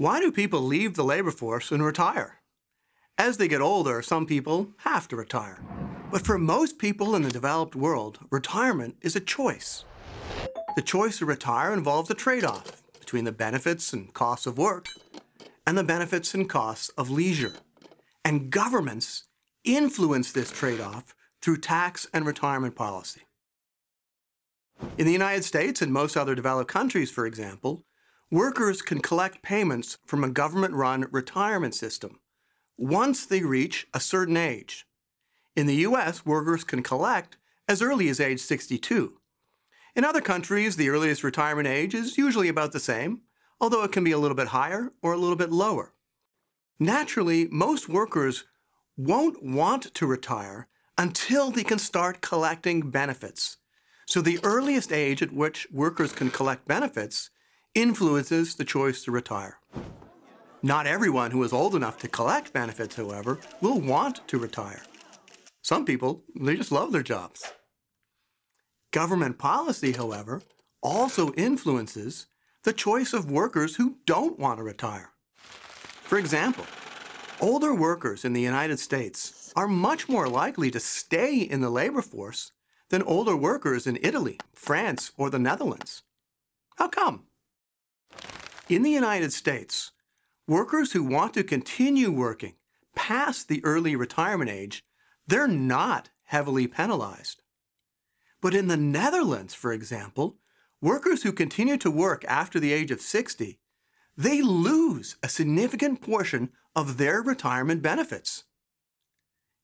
Why do people leave the labor force and retire? As they get older, some people have to retire. But for most people in the developed world, retirement is a choice. The choice to retire involves a trade-off between the benefits and costs of work and the benefits and costs of leisure. And governments influence this trade-off through tax and retirement policy. In the United States and most other developed countries, for example, workers can collect payments from a government-run retirement system once they reach a certain age. In the US, workers can collect as early as age 62. In other countries, the earliest retirement age is usually about the same, although it can be a little bit higher or a little bit lower. Naturally, most workers won't want to retire until they can start collecting benefits. So the earliest age at which workers can collect benefits influences the choice to retire. Not everyone who is old enough to collect benefits, however, will want to retire. Some people, they just love their jobs. Government policy, however, also influences the choice of workers who don't want to retire. For example, older workers in the United States are much more likely to stay in the labor force than older workers in Italy, France, or the Netherlands. How come? In the United States, Workers who want to continue working past the early retirement age, they're not heavily penalized. But in the Netherlands, for example, workers who continue to work after the age of 60, they lose a significant portion of their retirement benefits.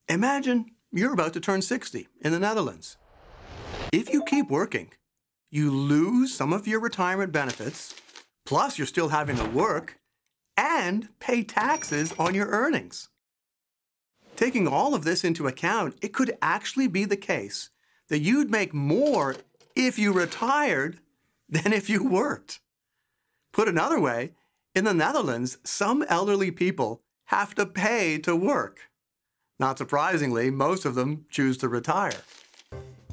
Imagine you're about to turn 60 in the Netherlands. If you keep working, you lose some of your retirement benefits, plus you're still having to work and pay taxes on your earnings. Taking all of this into account, it could actually be the case that you'd make more if you retired than if you worked. Put another way, in the Netherlands, some elderly people have to pay to work. Not surprisingly, most of them choose to retire.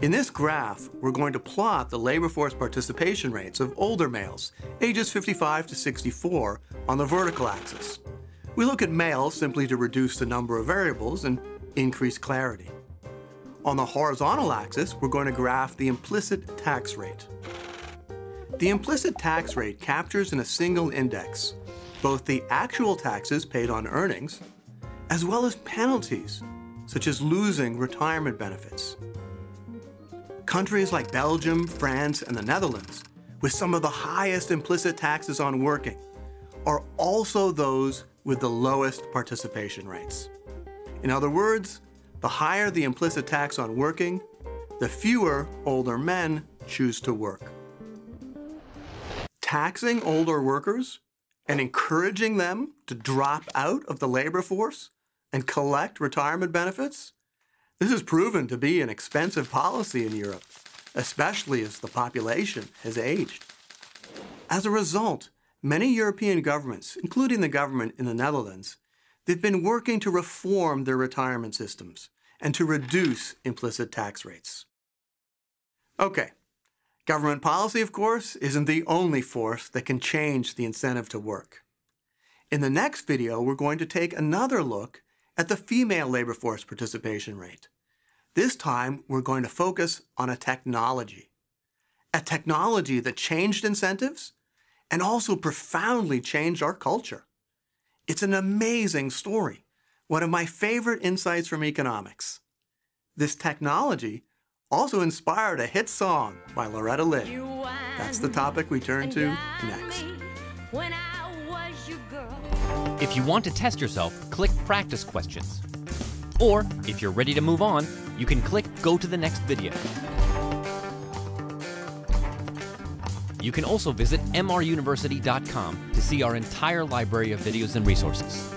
In this graph, we're going to plot the labor force participation rates of older males, ages 55 to 64, on the vertical axis. We look at males simply to reduce the number of variables and increase clarity. On the horizontal axis, we're going to graph the implicit tax rate. The implicit tax rate captures in a single index both the actual taxes paid on earnings, as well as penalties, such as losing retirement benefits. Countries like Belgium, France, and the Netherlands, with some of the highest implicit taxes on working, are also those with the lowest participation rates. In other words, the higher the implicit tax on working, the fewer older men choose to work. Taxing older workers and encouraging them to drop out of the labor force and collect retirement benefits this has proven to be an expensive policy in Europe, especially as the population has aged. As a result, many European governments, including the government in the Netherlands, they've been working to reform their retirement systems and to reduce implicit tax rates. Okay, government policy, of course, isn't the only force that can change the incentive to work. In the next video, we're going to take another look at the female labor force participation rate. This time, we're going to focus on a technology. A technology that changed incentives and also profoundly changed our culture. It's an amazing story, one of my favorite insights from economics. This technology also inspired a hit song by Loretta Lynn. That's the topic we turn to next. If you want to test yourself, click Practice Questions. Or, if you're ready to move on, you can click Go to the next video. You can also visit mruniversity.com to see our entire library of videos and resources.